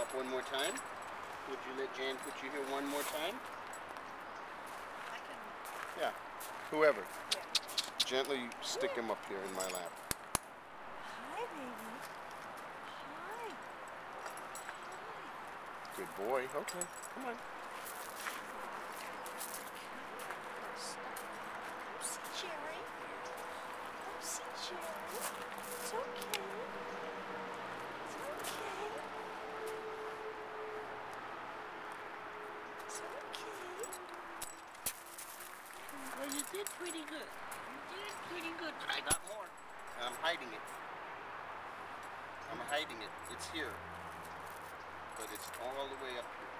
up one more time? Would you let Jan put you here one more time? I can. Yeah. Whoever. Yeah. Gently stick him up here in my lap. Hi, baby. Hi. Hi. Good boy. Okay. Come on. Jerry. Oh, see Jerry. It's okay. It's okay. It's okay. Well, you did pretty good. You did pretty good. But I got more. I'm hiding it. I'm hiding it. It's here. But it's all the way up here.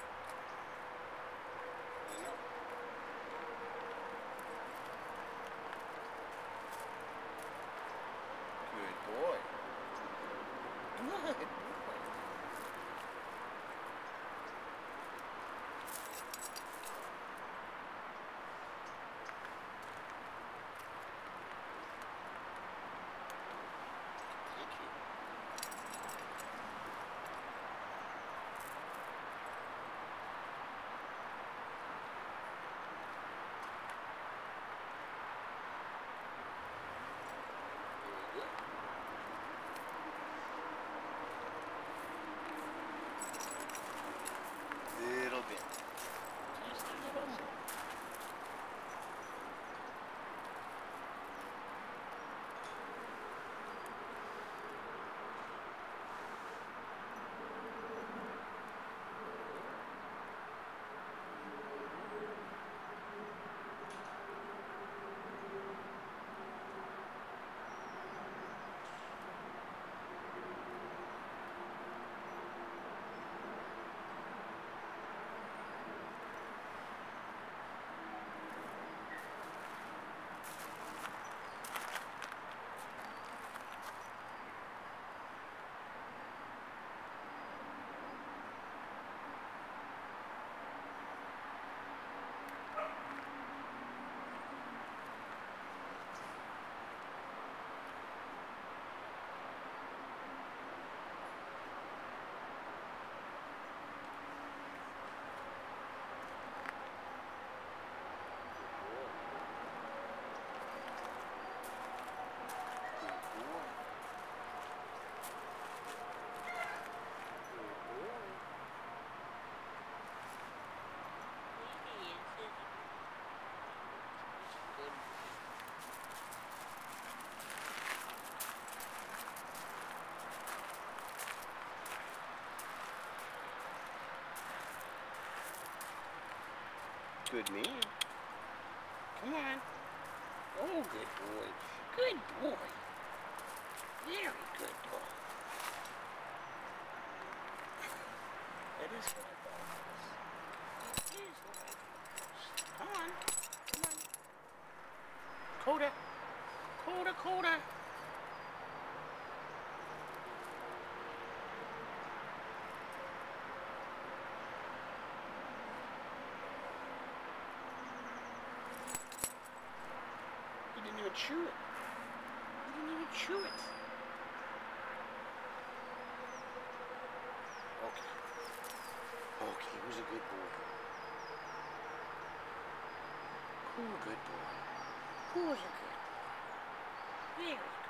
Good man. Come on. Oh, good boy. Good boy. Very good boy. That is what I thought it was. What I thought. Come on. Come on. Kota. Kota, Kota. Even chew it. He didn't even chew it. Okay. Okay, was a good boy. Cool, good boy. Who was a good boy? Very good.